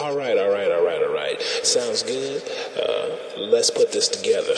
All right, all right, all right, all right. Sounds good. Uh, let's put this together.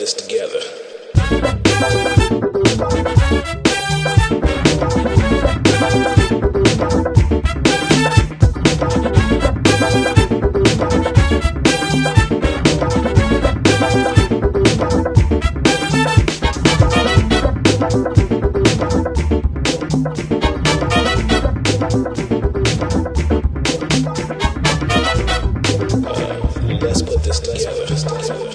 this together. Uh, let's put this together.